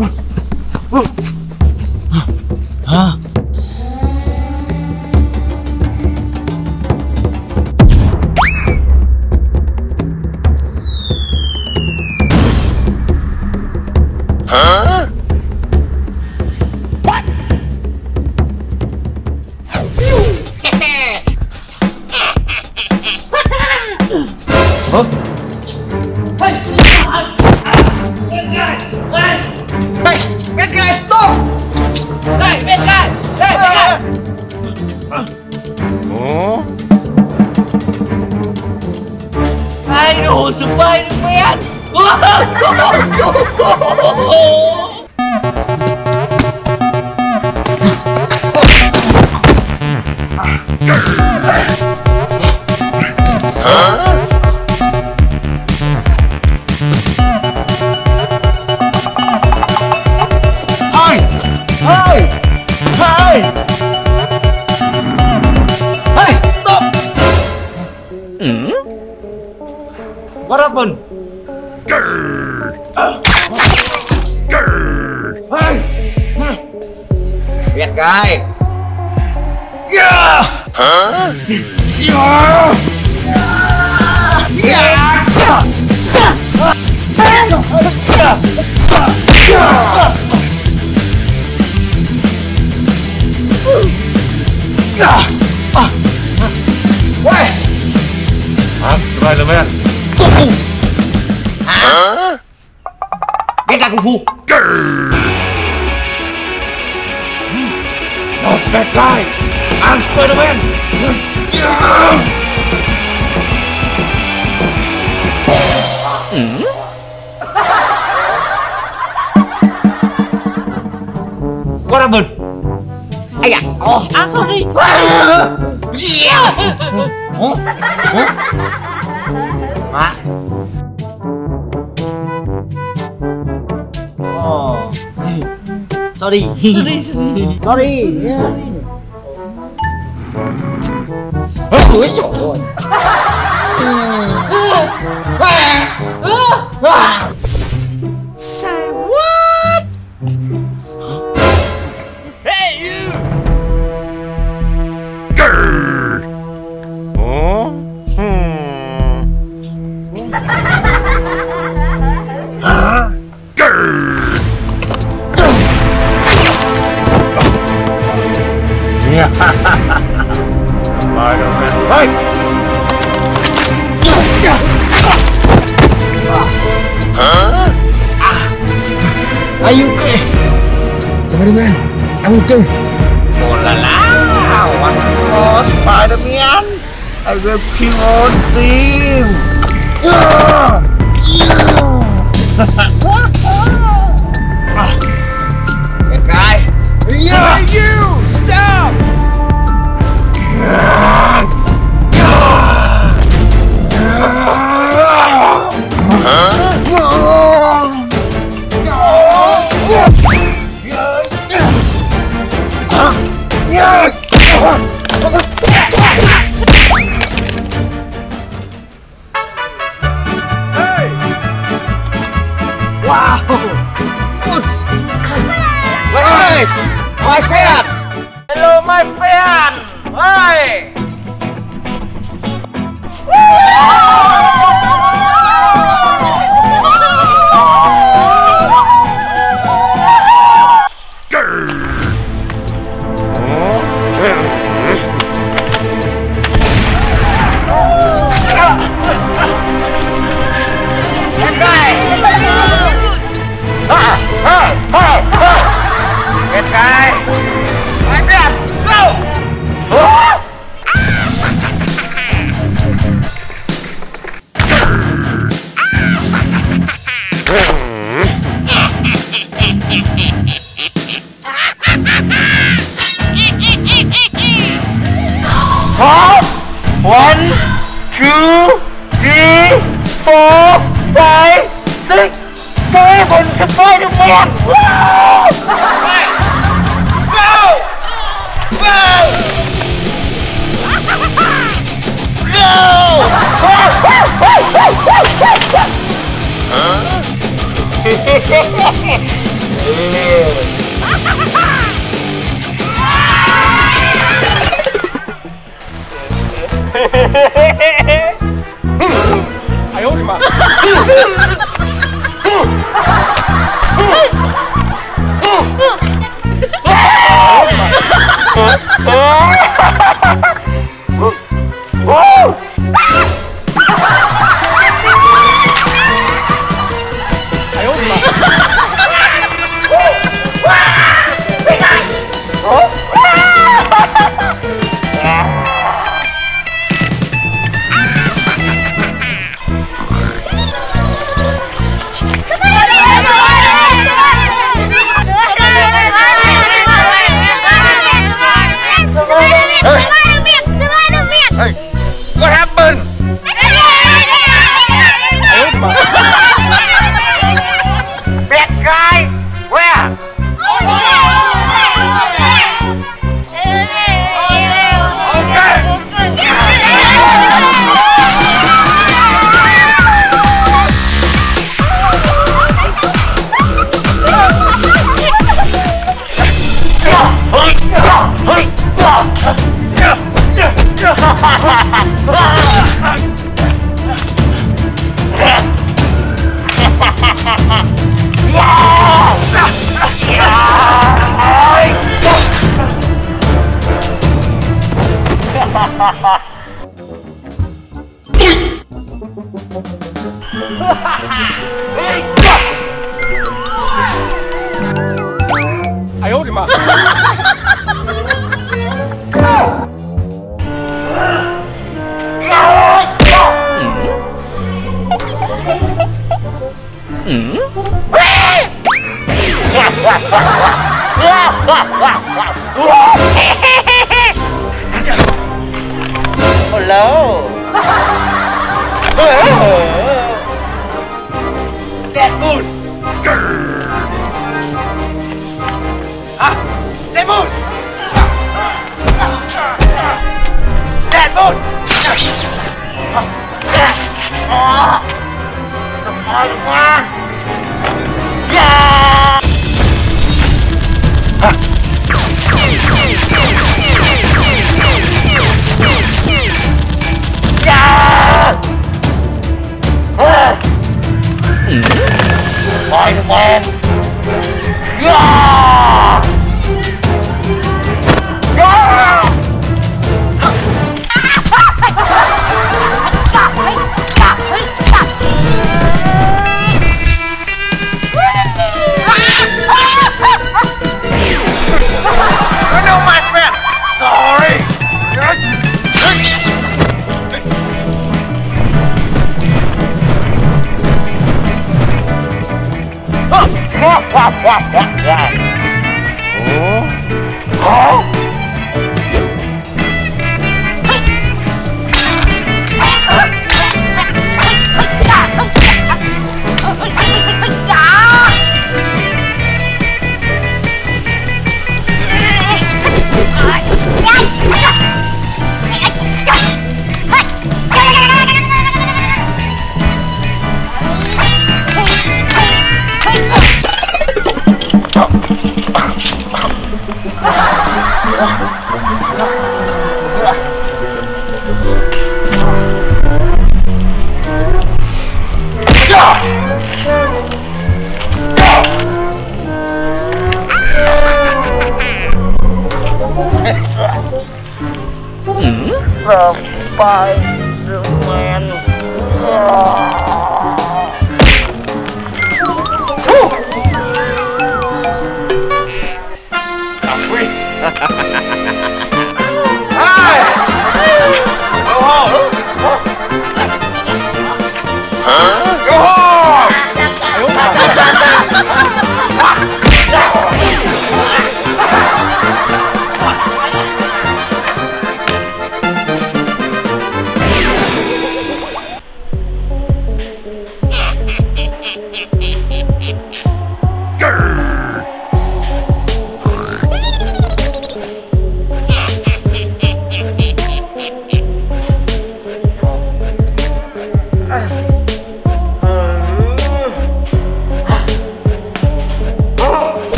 Hả? Sorry. Yeah. ดิโดนละแล้ววันบอสไปเดเมียนไอเว็บคิวออนตีม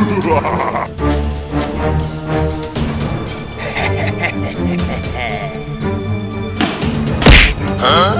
Here's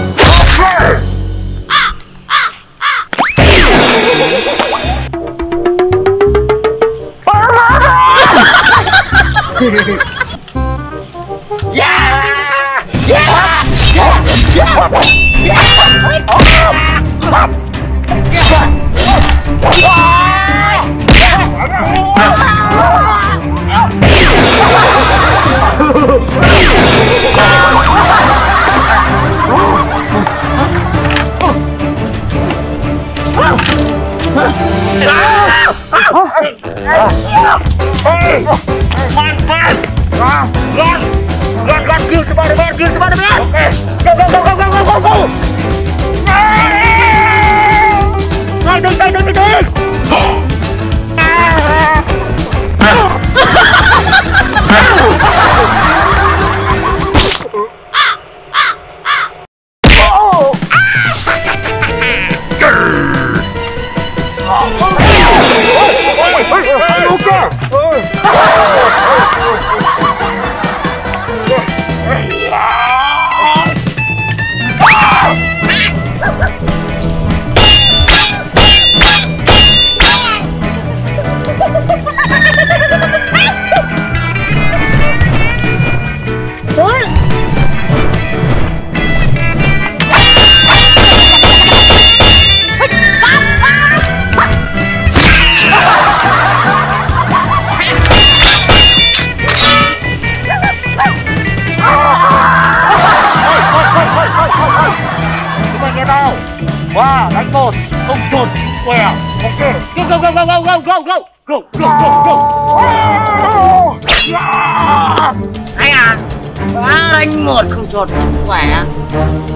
anh một không cho khỏe à?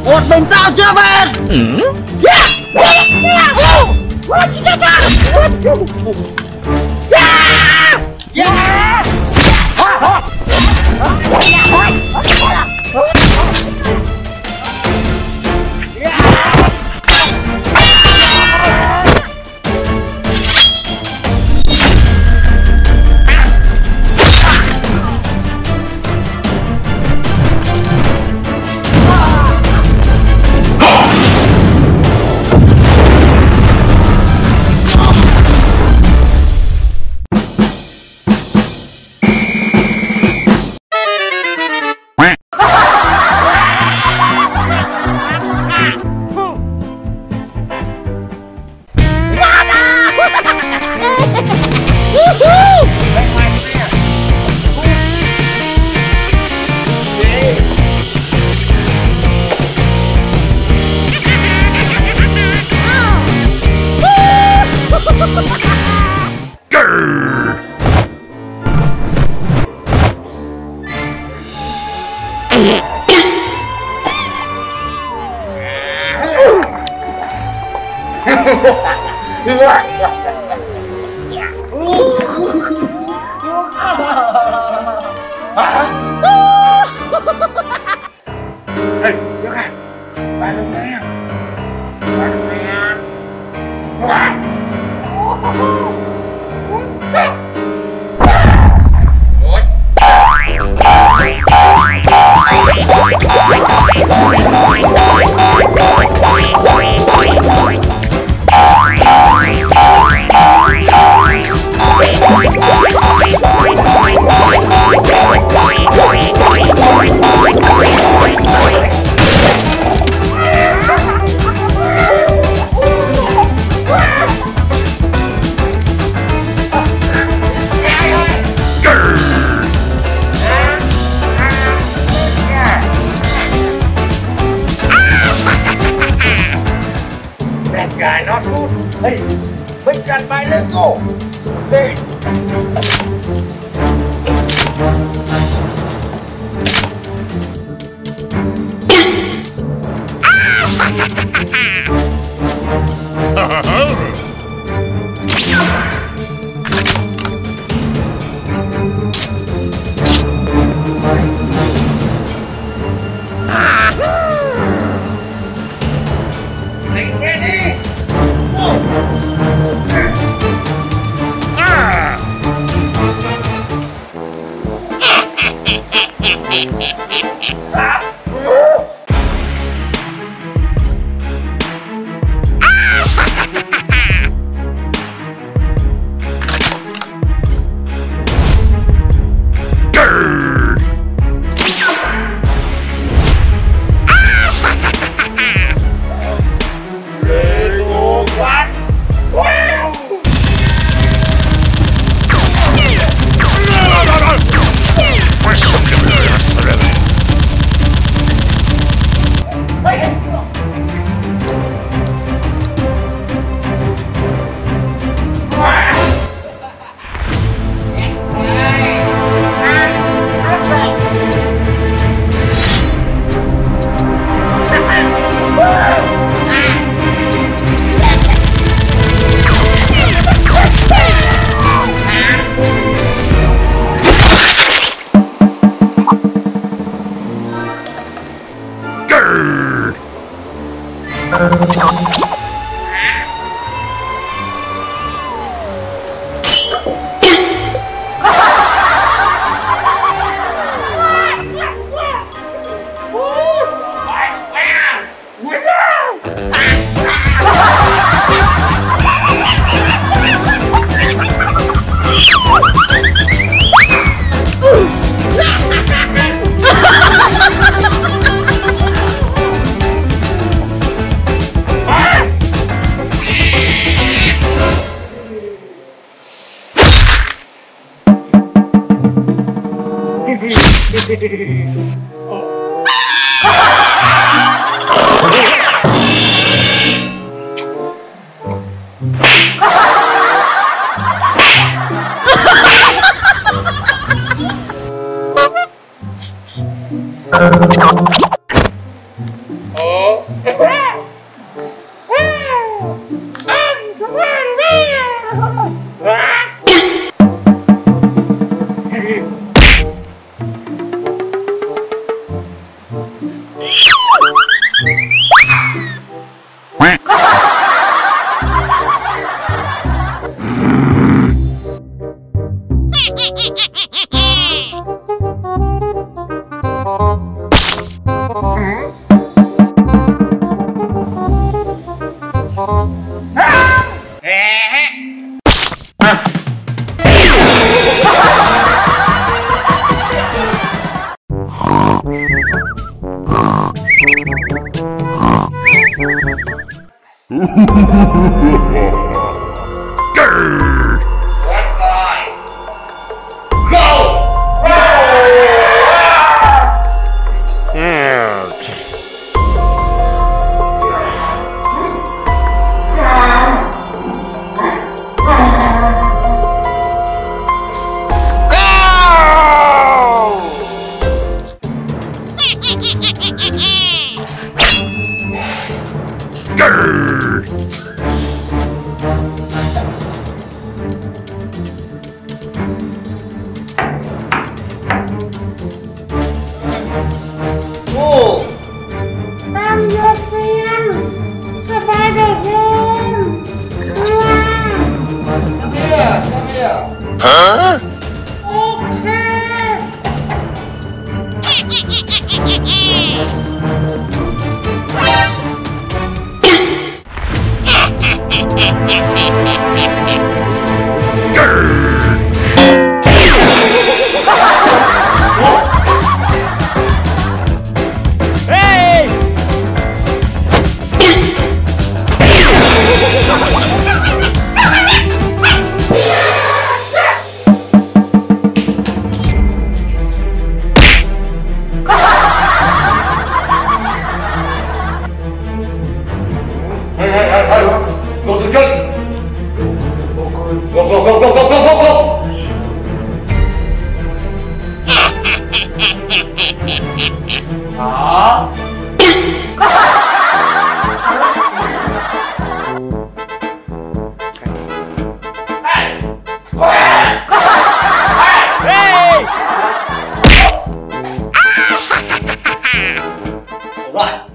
một mình tao chưa về Yeah. Yeah. 来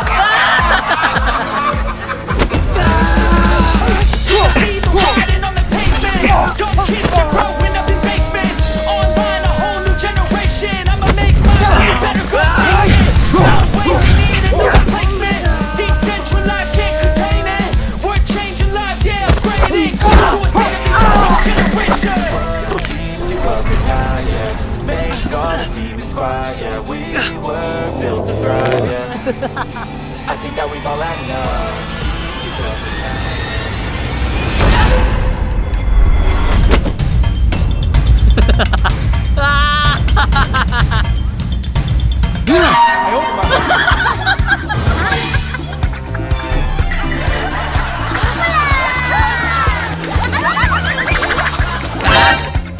I think that we've all had enough.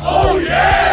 oh yeah!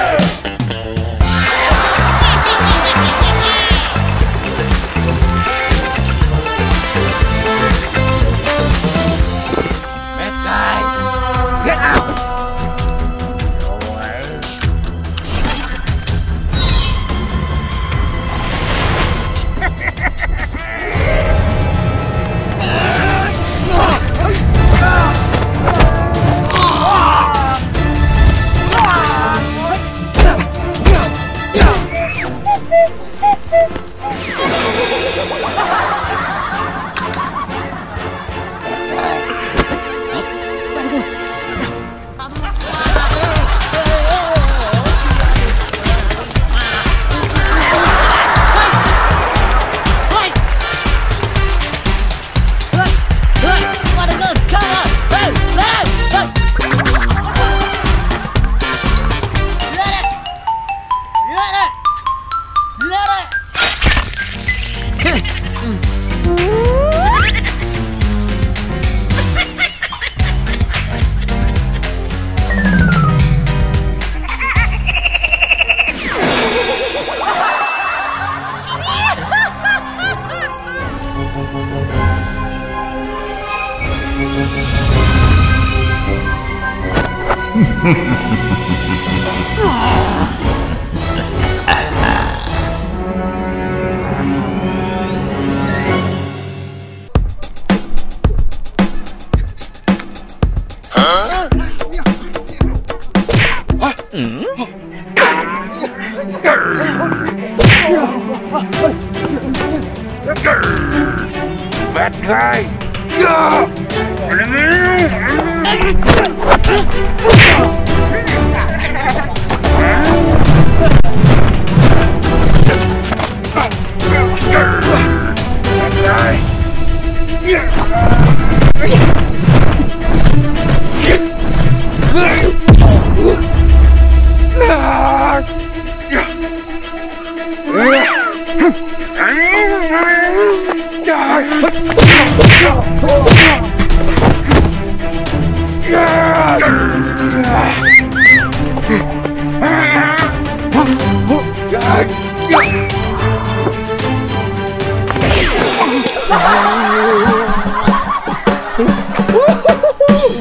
Bad guy! Yeah!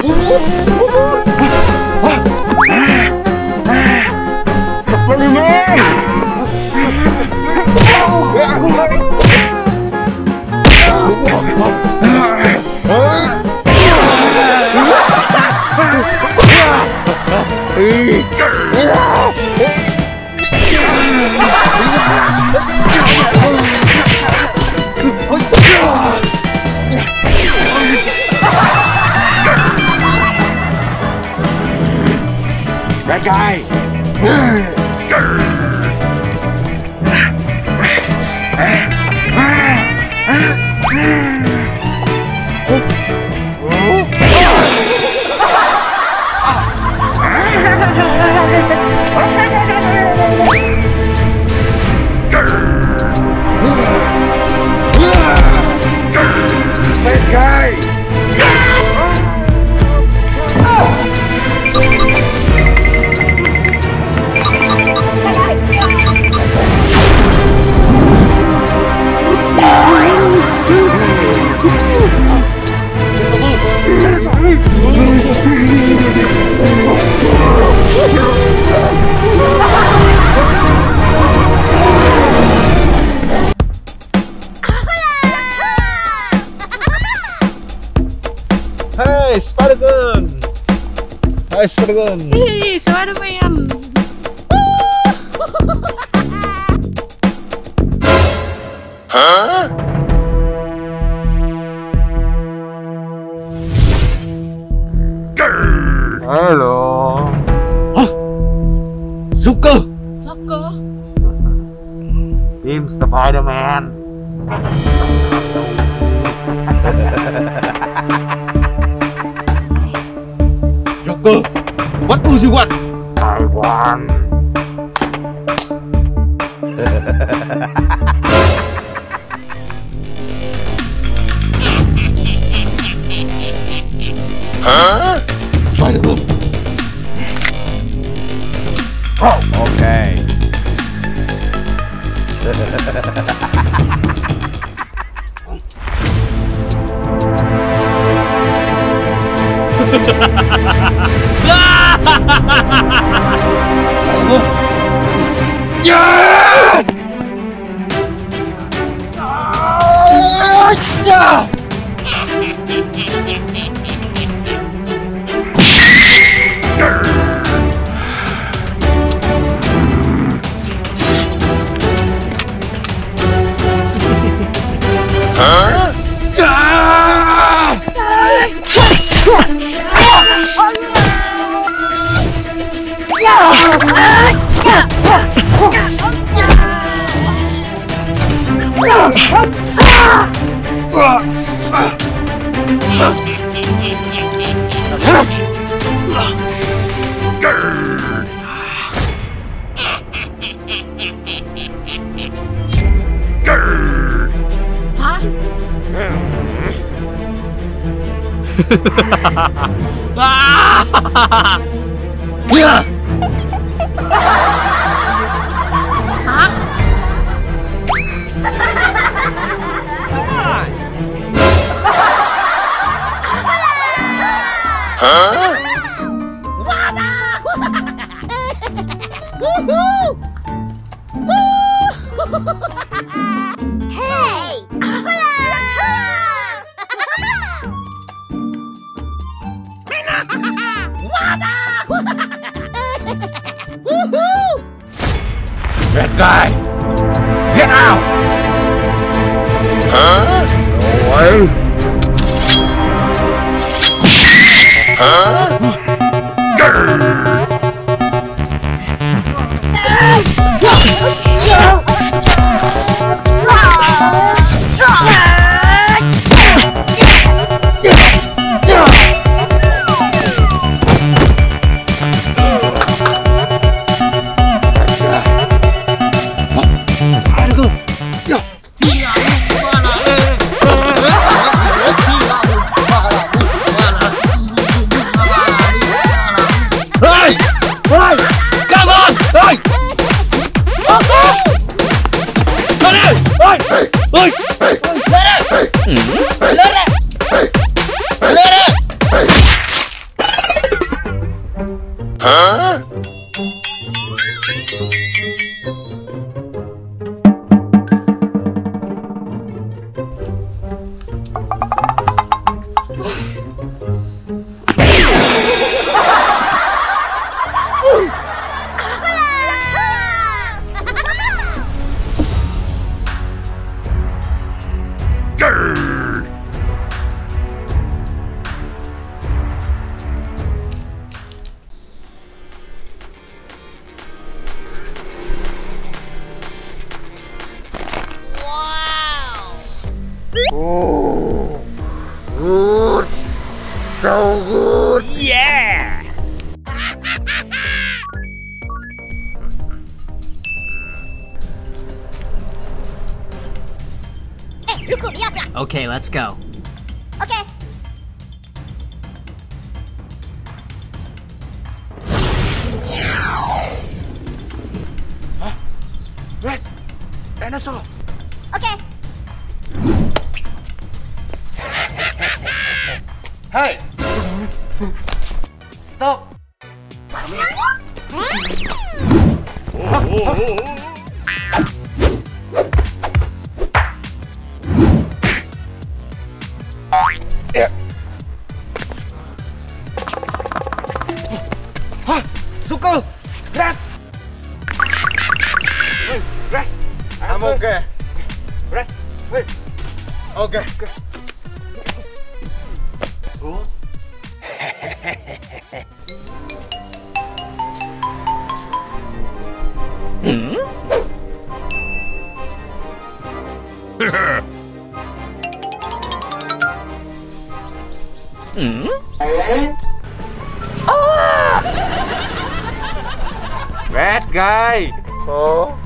Woo! guy. Hai Spider-Man Ih, Spider-Man. Halo Joker Soko. Tim Spider-Man What do you want? I want. Spider-Man. Okay 어? 야! 아! 야! 아! 야! Oh, Bad guy. Oh.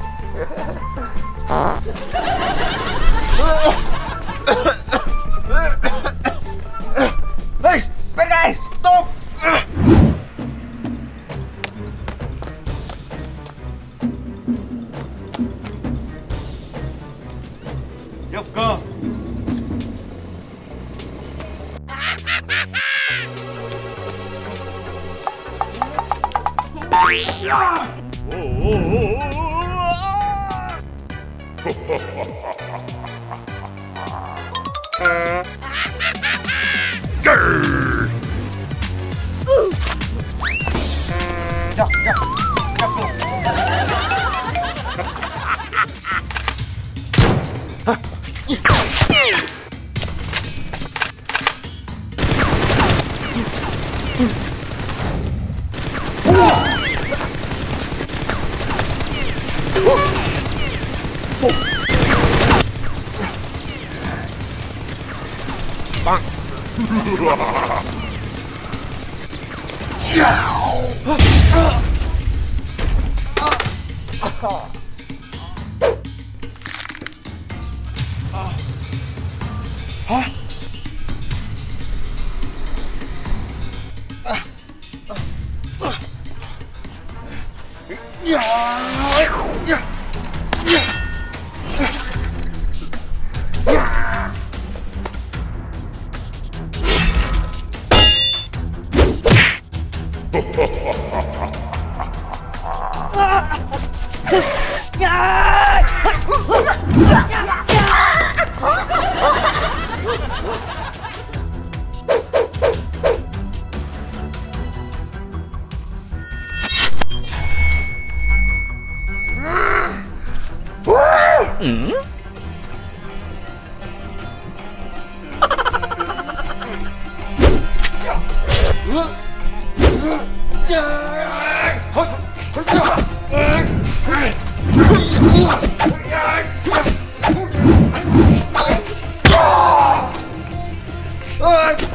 Joker.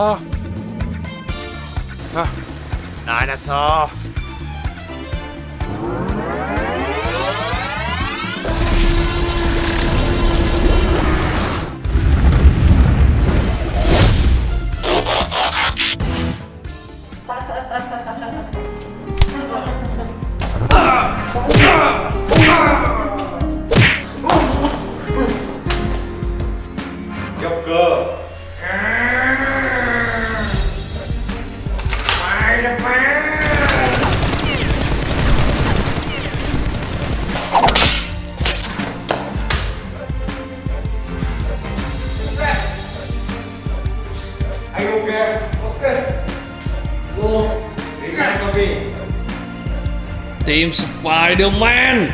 Dinosaur Dinosaur. Team Spider-Man Ja Spider-Man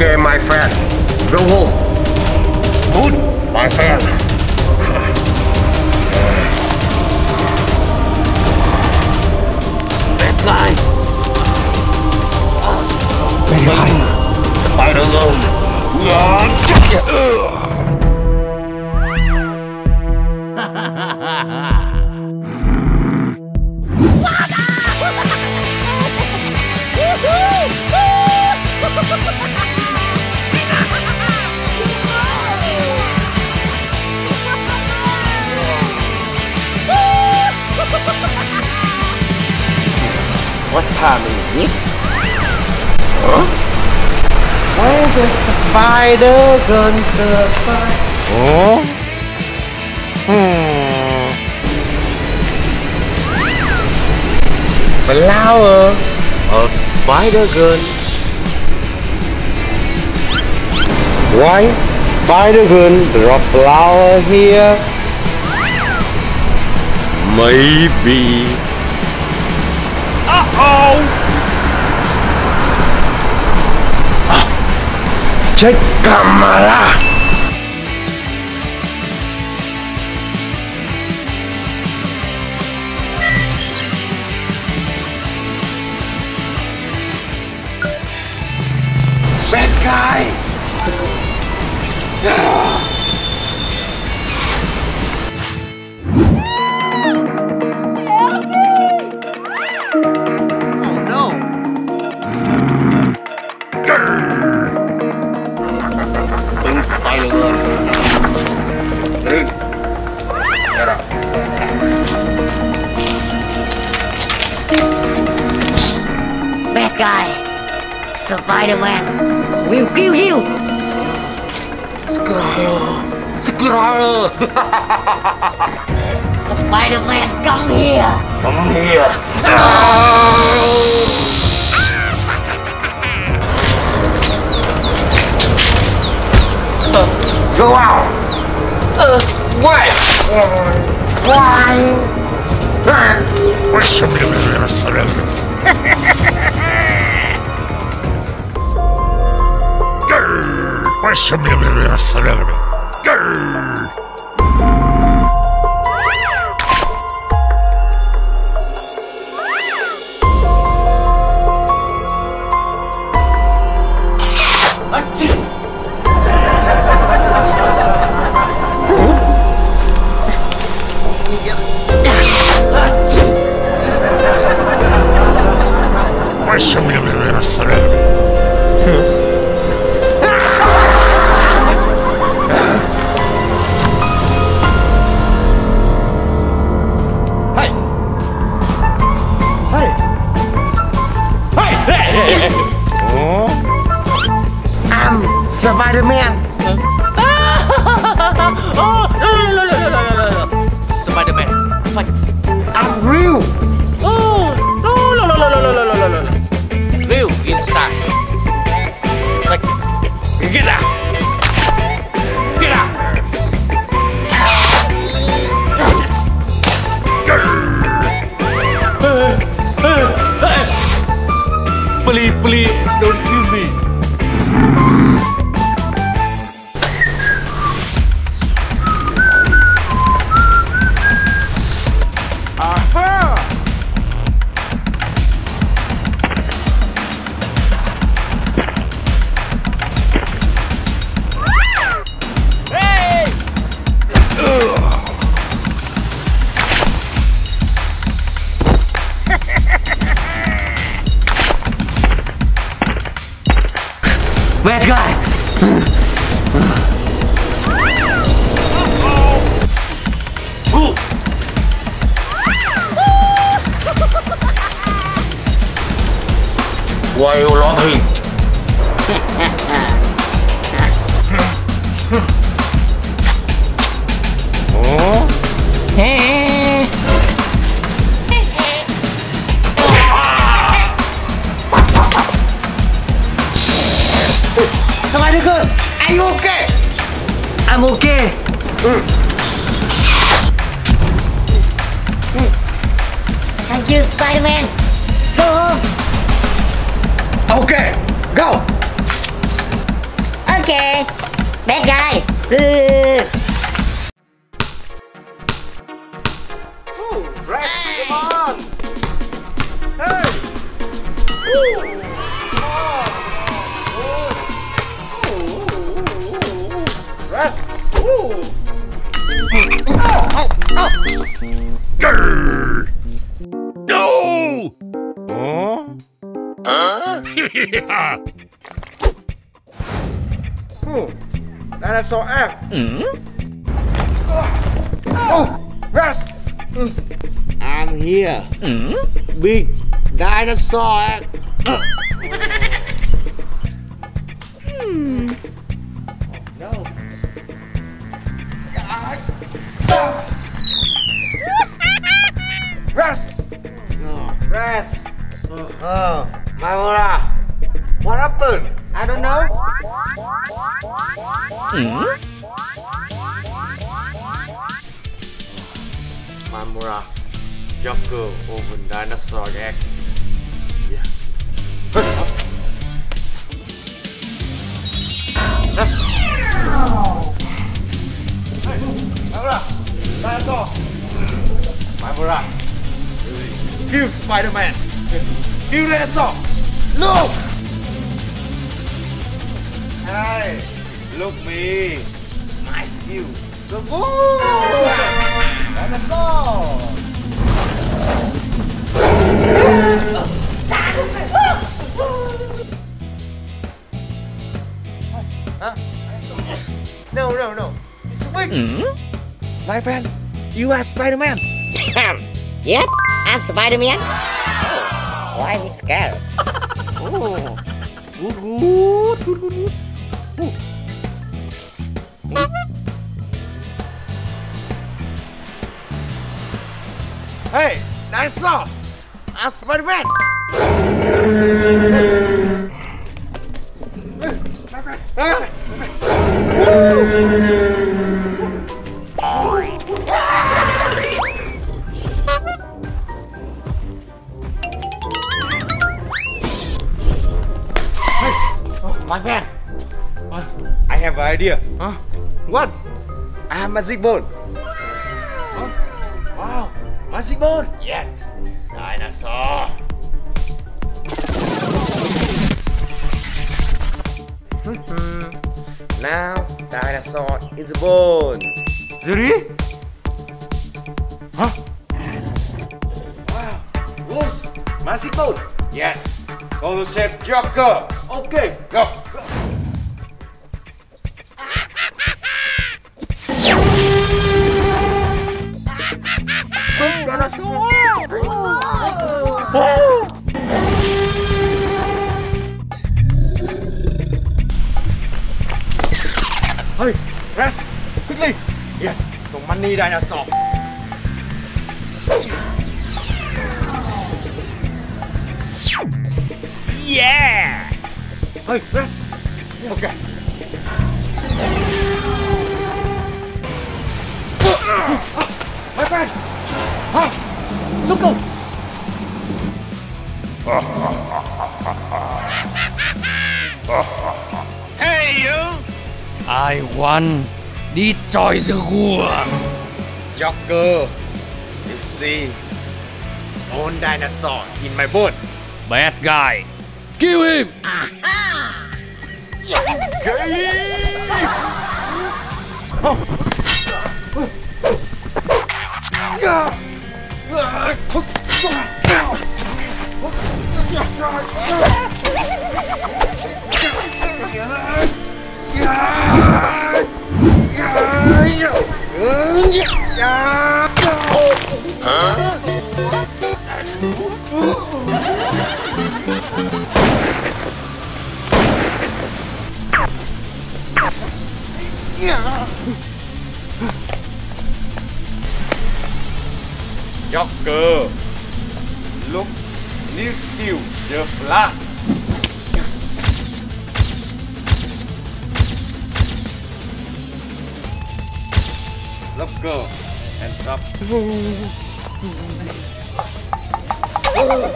Okay, my friend. Go home. Good, my friend. Bad guy. Bad guy. Spider-Man. What time is it? Huh? Where's the spider gone survive? Oh Hmm Flower of spider gun. Why spider gun drop flower here? Maybe. 在干嘛？the Spider-Man, come here! Come here! No! Uh, go out! Uh, what? Why? Why? Why? yeah. Hmm. That is all out. Mm -hmm. Oh, rest. Mm. I'm here. Mm -hmm. Big dinosaur. are Spider-Man. yep, I'm Spider-Man. Oh, why are you scared? Hey, that's all. I'm Spider-Man. What? I have magic ball. Huh? Wow, magic ball. Yes, dinosaur. now, dinosaur is bone. Really? Huh? Wow, look, magic ball. Yes. Go to Chef Joker. Okay, go. Some money dinosaur. Yeah! Hey, rest. Okay. My friend! Huh? Zuko! Hey you! I won! Destroy the world! Joker! You see, own dinosaur in my boat. Bad guy! Kill him! Joker! Look, new skill, the flash. Go and stop.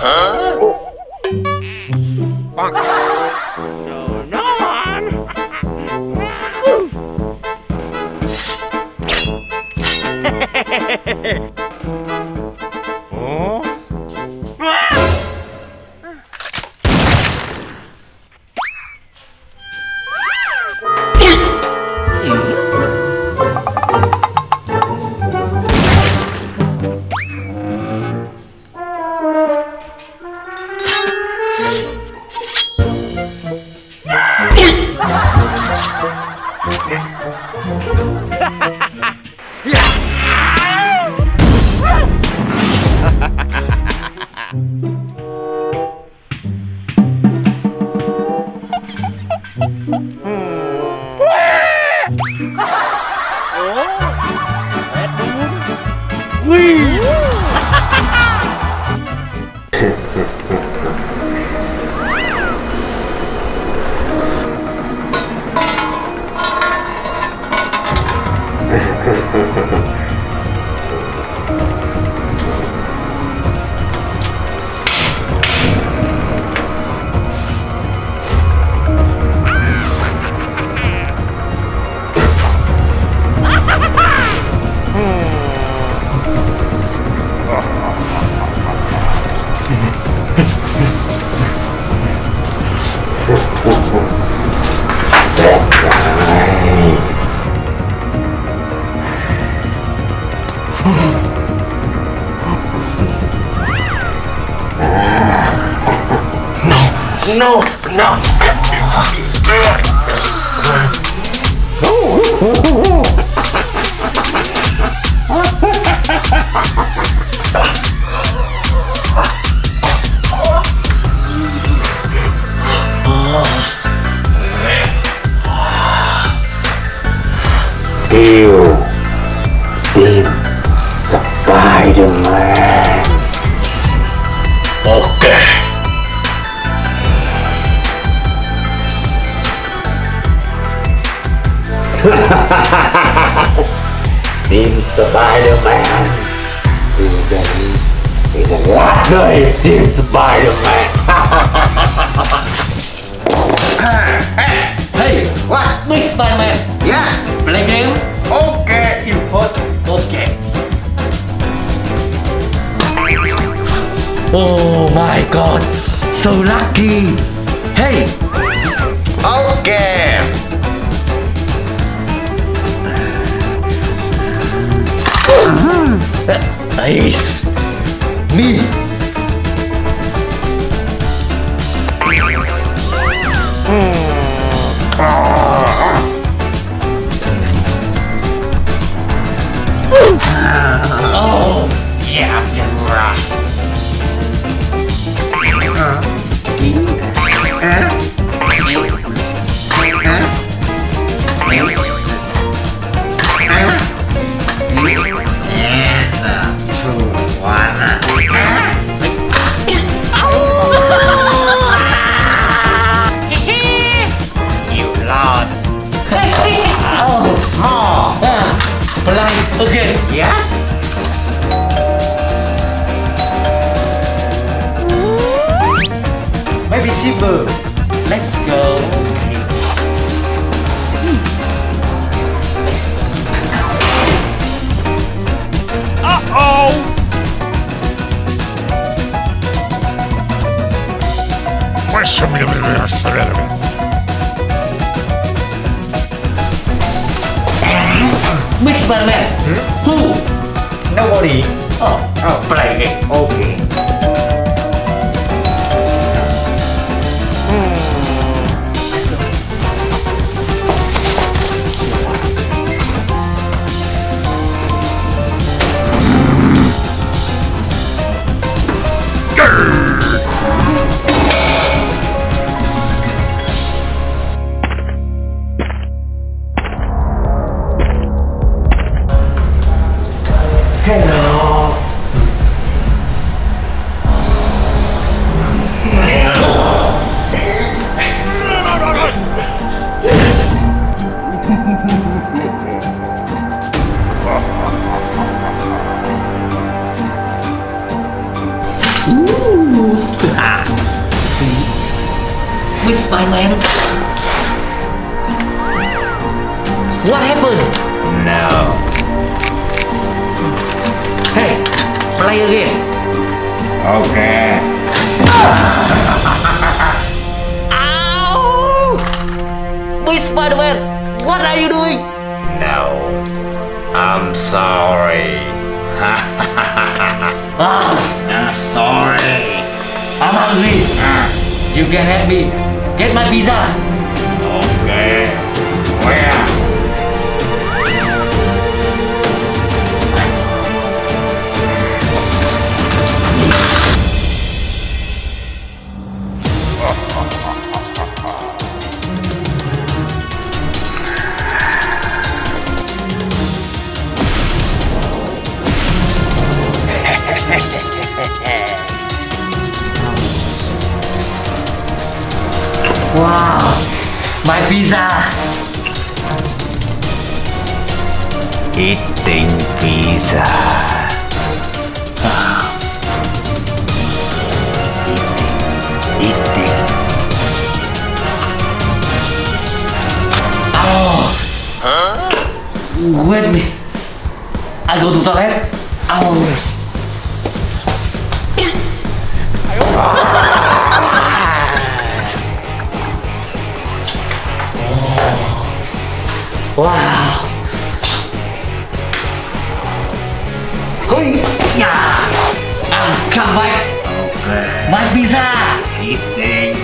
No, no. Team Spider-Man is a, is a team Spider-Man. Hey, what? Big Spider-Man. Yeah. Play game? Okay, you put. Okay. Oh my god, so lucky. Hey, Okay. Nice. Me. Oh, yeah, Play again. Yeah. Maybe simple. Let's go. Big Spider-Man. Hmm? Who? Nobody. Oh, Oh, play game. Okay. Big What happened? No. Hey, play again. Okay. Ow! Big Spider-Man, what are you doing? No. I'm sorry. Ah, I'm sorry. I'm hungry. You can help me. Get my pizza. Okay. Where? My pizza. Eating pizza. Eating. Eating. Wait me. I go to toilet. Oh. Wow. Hey. Yeah. And come back. Okay. My pizza. Eating.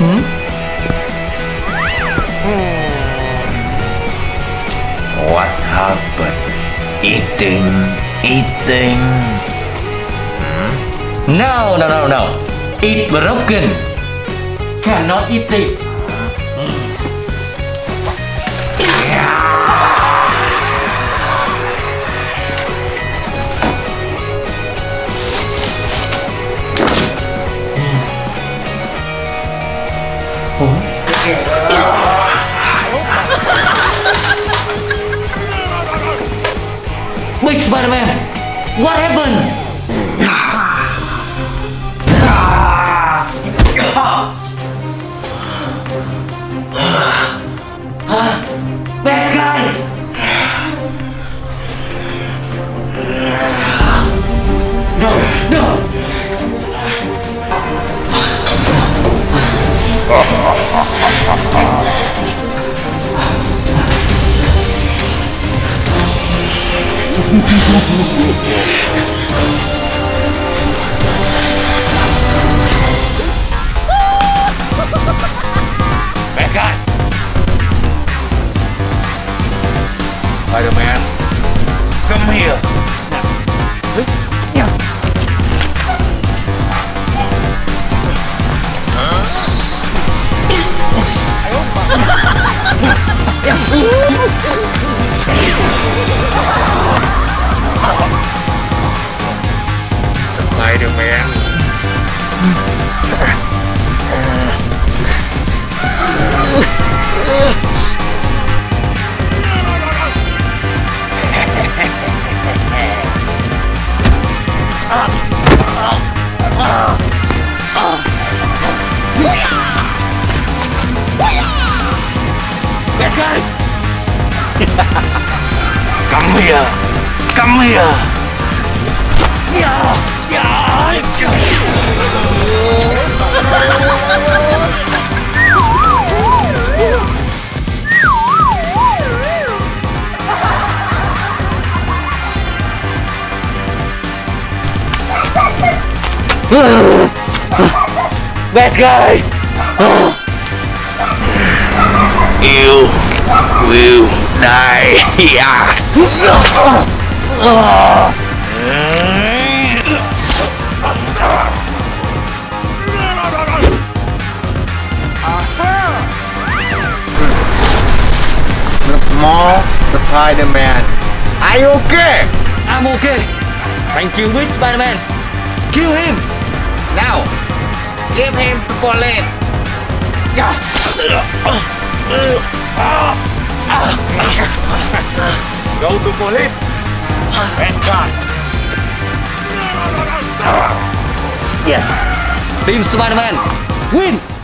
Hmm? Hmm. What happened? Eating, eating. Hmm? No, no, no, no. It broken. Cannot eat it. Spider-Man. What happened? Huh? Bad guy! No, no! Uh-huh. Oh, Bad guy! You will die. Yeah. Small Spider-Man. Are you okay? I'm okay. Thank you, Spider-Man. Kill him! Now! Give him the bullet! Go to police. Bad guy. Yes! Team Spider-Man, win!